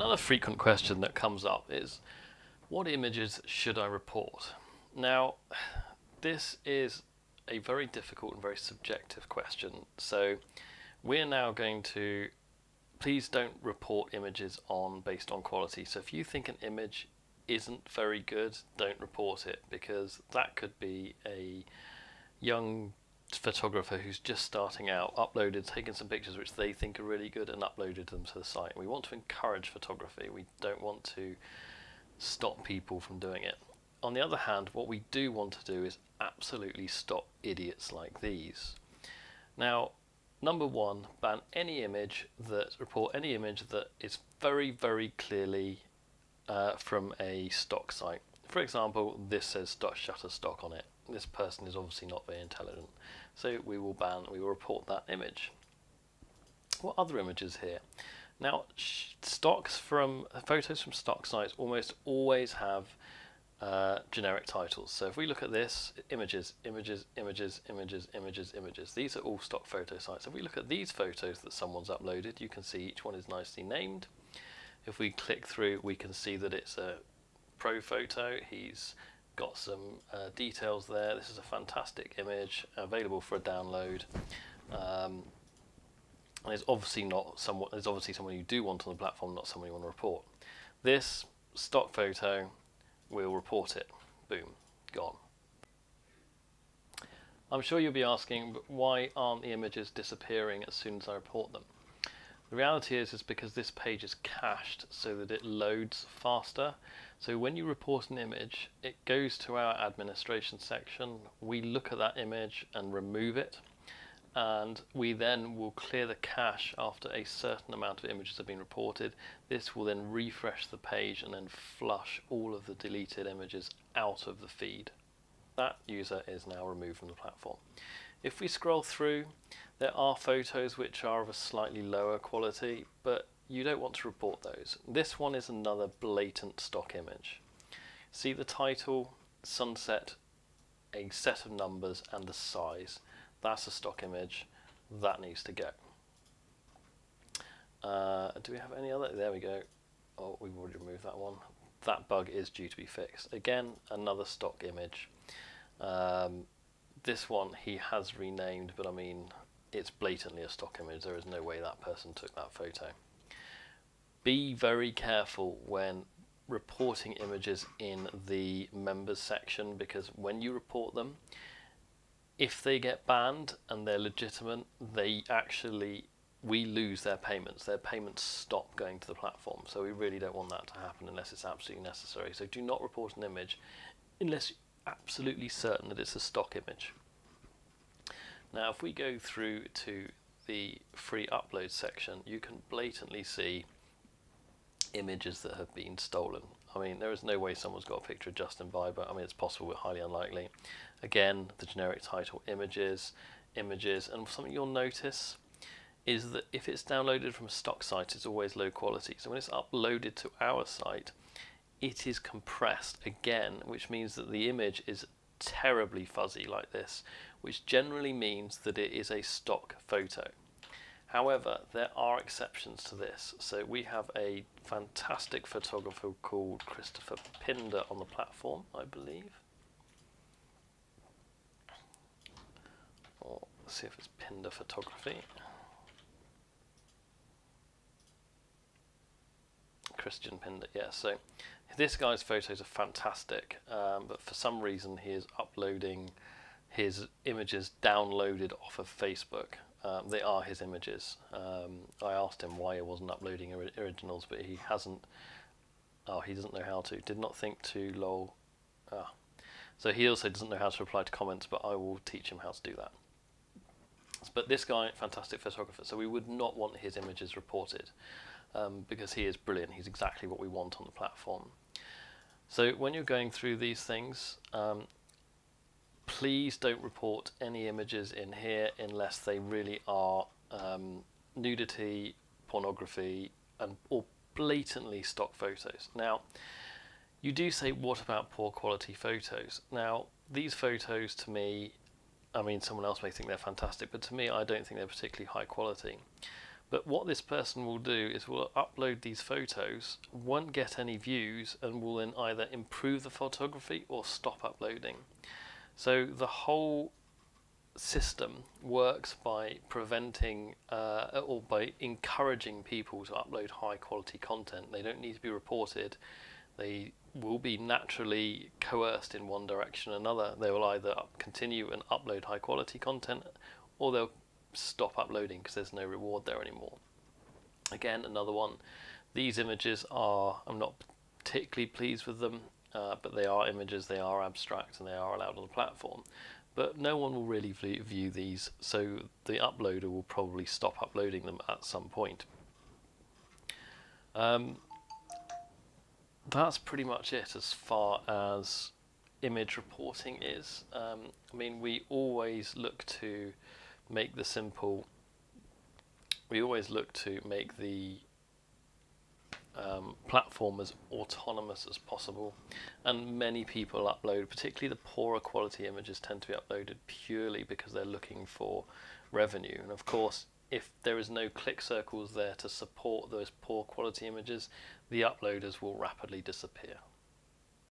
Another frequent question that comes up is what images should I report? Now, this is a very difficult and very subjective question. So we're now going to please don't report images on based on quality. So if you think an image isn't very good, don't report it because that could be a young photographer who's just starting out, uploaded, taken some pictures which they think are really good and uploaded them to the site. We want to encourage photography. We don't want to stop people from doing it. On the other hand, what we do want to do is absolutely stop idiots like these. Now, number one, ban any image that report any image that is very, very clearly uh, from a stock site. For example, this says Shutterstock on it. This person is obviously not very intelligent. So we will ban, we will report that image. What other images here? Now, stocks from photos from stock sites almost always have uh, generic titles. So if we look at this, images, images, images, images, images, images. These are all stock photo sites. If we look at these photos that someone's uploaded, you can see each one is nicely named. If we click through, we can see that it's a pro photo. He's got some uh, details there. This is a fantastic image available for a download. Um, and it's obviously not someone. There's obviously someone you do want on the platform, not someone you want to report. This stock photo, we'll report it. Boom, gone. I'm sure you'll be asking, why aren't the images disappearing as soon as I report them? The reality is, is because this page is cached so that it loads faster. So when you report an image, it goes to our administration section. We look at that image and remove it. And we then will clear the cache after a certain amount of images have been reported. This will then refresh the page and then flush all of the deleted images out of the feed. That user is now removed from the platform. If we scroll through, there are photos which are of a slightly lower quality, but you don't want to report those. This one is another blatant stock image. See the title, sunset, a set of numbers and the size. That's a stock image. That needs to go. Uh, do we have any other? There we go. Oh, we've already removed that one. That bug is due to be fixed. Again, another stock image. Um, this one he has renamed, but I mean, it's blatantly a stock image. There is no way that person took that photo be very careful when reporting images in the members section because when you report them, if they get banned and they're legitimate, they actually we lose their payments. Their payments stop going to the platform. So we really don't want that to happen unless it's absolutely necessary. So do not report an image unless you're absolutely certain that it's a stock image. Now if we go through to the free upload section, you can blatantly see images that have been stolen. I mean, there is no way someone's got a picture of Justin Bieber. I mean, it's possible, but highly unlikely. Again, the generic title, images, images, and something you'll notice is that if it's downloaded from a stock site, it's always low quality. So when it's uploaded to our site, it is compressed again, which means that the image is terribly fuzzy like this, which generally means that it is a stock photo. However, there are exceptions to this. So we have a fantastic photographer called Christopher Pinder on the platform, I believe. Or see if it's Pinder Photography. Christian Pinder, yeah. So this guy's photos are fantastic, um, but for some reason he is uploading his images downloaded off of Facebook. Um, they are his images. Um, I asked him why he wasn't uploading originals, but he hasn't. Oh, he doesn't know how to. Did not think to lol. Ah. So he also doesn't know how to reply to comments, but I will teach him how to do that. But this guy, fantastic photographer, so we would not want his images reported um, because he is brilliant. He's exactly what we want on the platform. So when you're going through these things, um, please don't report any images in here unless they really are um, nudity, pornography, and or blatantly stock photos. Now, you do say, what about poor quality photos? Now, these photos to me, I mean, someone else may think they're fantastic, but to me, I don't think they're particularly high quality. But what this person will do is will upload these photos, won't get any views, and will then either improve the photography or stop uploading. So the whole system works by preventing uh, or by encouraging people to upload high quality content. They don't need to be reported. They will be naturally coerced in one direction or another. They will either continue and upload high quality content or they'll stop uploading because there's no reward there anymore. Again, another one. These images are, I'm not particularly pleased with them, uh, but they are images, they are abstract, and they are allowed on the platform. But no one will really view these, so the uploader will probably stop uploading them at some point. Um, that's pretty much it as far as image reporting is. Um, I mean, we always look to make the simple, we always look to make the um, platform as autonomous as possible. And many people upload, particularly the poorer quality images, tend to be uploaded purely because they're looking for revenue. And of course, if there is no click circles there to support those poor quality images, the uploaders will rapidly disappear.